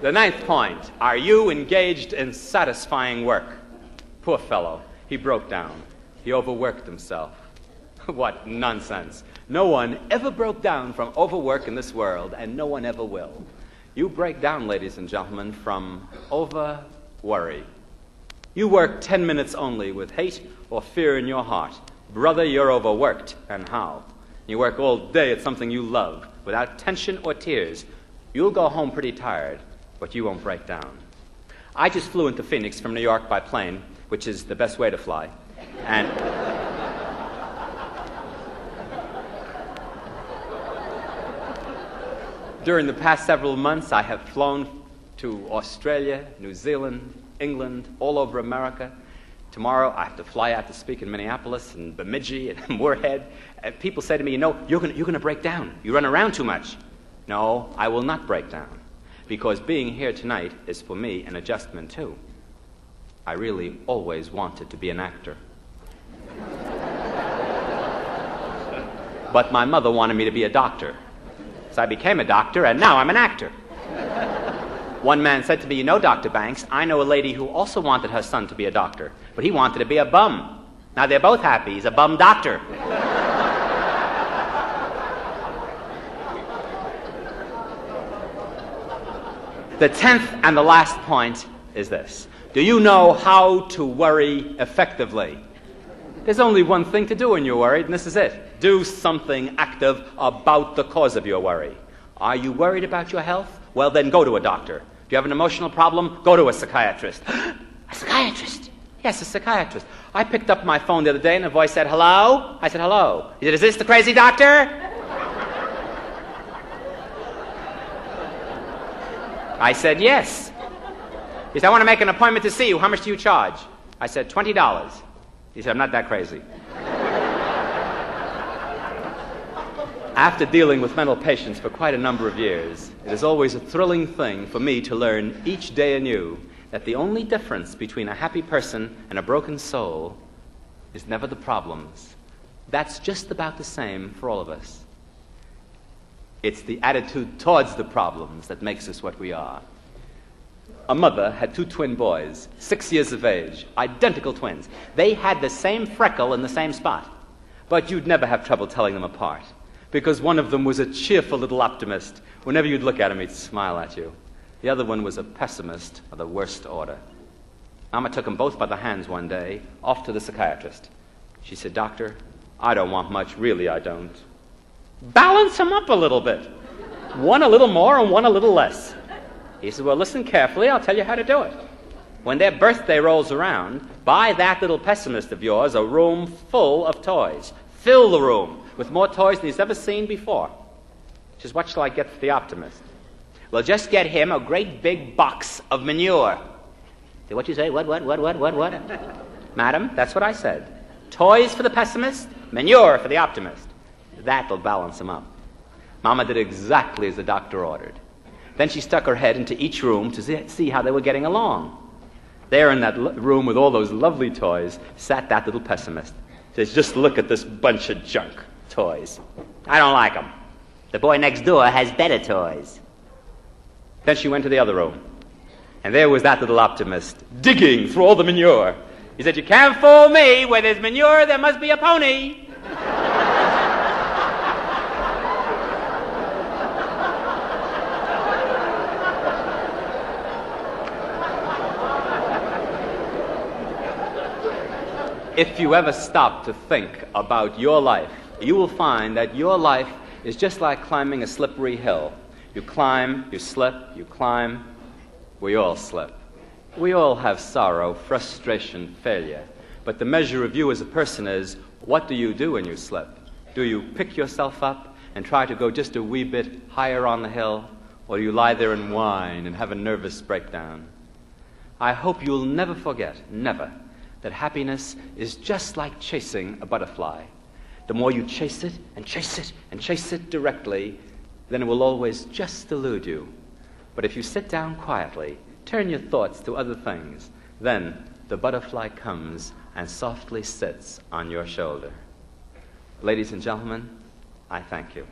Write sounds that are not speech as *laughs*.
The ninth point Are you engaged in satisfying work? Poor fellow. He broke down. He overworked himself. *laughs* what nonsense. No one ever broke down from overwork in this world, and no one ever will. You break down, ladies and gentlemen, from over worry. You work 10 minutes only with hate or fear in your heart. Brother, you're overworked. And how? You work all day at something you love without tension or tears. You'll go home pretty tired, but you won't break down. I just flew into Phoenix from New York by plane, which is the best way to fly. And. *laughs* During the past several months, I have flown to Australia, New Zealand, England, all over America. Tomorrow, I have to fly out to speak in Minneapolis and Bemidji and *laughs* Moorhead. And people say to me, You know, you're going you're to break down. You run around too much. No, I will not break down. Because being here tonight is for me an adjustment, too. I really always wanted to be an actor. but my mother wanted me to be a doctor. So I became a doctor, and now I'm an actor. One man said to me, You know, Dr. Banks, I know a lady who also wanted her son to be a doctor, but he wanted to be a bum. Now they're both happy. He's a bum doctor. The tenth and the last point is this Do you know how to worry effectively? There's only one thing to do when you're worried, and this is it. Do something active about the cause of your worry. Are you worried about your health? Well, then go to a doctor. Do you have an emotional problem? Go to a psychiatrist. *gasps* a psychiatrist? Yes, a psychiatrist. I picked up my phone the other day and a voice said, Hello? I said, Hello. He said, Is this the crazy doctor? I said, Yes. He said, I want to make an appointment to see you. How much do you charge? I said, $20. He said, I'm not that crazy. After dealing with mental patients for quite a number of years, it is always a thrilling thing for me to learn each day anew that the only difference between a happy person and a broken soul is never the problems. That's just about the same for all of us. It's the attitude towards the problems that makes us what we are. A mother had two twin boys, six years of age, identical twins. They had the same freckle in the same spot, but you'd never have trouble telling them apart because one of them was a cheerful little optimist. Whenever you'd look at him, he'd smile at you. The other one was a pessimist of the worst order. Mama took them both by the hands one day, off to the psychiatrist. She said, Doctor, I don't want much, really, I don't. Balance them up a little bit. One a little more and one a little less. He said, Well, listen carefully, I'll tell you how to do it. When their birthday rolls around, buy that little pessimist of yours a room full of toys. Fill the room with more toys than he's ever seen before. She says, What shall I get for the optimist? Well, just get him a great big box of manure. Say, what you say? What, what, what, what, what, what? Madam, that's what I said. Toys for the pessimist, manure for the optimist. That'll balance up. Mama did exactly as the doctor ordered. Then she stuck her head into each room to see how they were getting along. There in that room with all those lovely toys sat that little pessimist She says, just look at this bunch of junk toys. I don't like them. The boy next door has better toys. Then she went to the other room. And there was that little optimist digging through all the manure. He said, You can't fool me. Where there's manure, there must be a pony. If you ever stop to think about your life, you will find that your life is just like climbing a slippery hill. You climb, you slip, you climb. We all slip. We all have sorrow, frustration, failure. But the measure of you as a person is what do you do when you slip? Do you pick yourself up and try to go just a wee bit higher on the hill? Or do you lie there and whine and have a nervous breakdown? I hope you'll never forget, never, that happiness is just like chasing a butterfly. The more you chase it and chase it and chase it directly, then it will always just elude you. But if you sit down quietly, turn your thoughts to other things, then the butterfly comes and softly sits on your shoulder. Ladies and gentlemen, I thank you.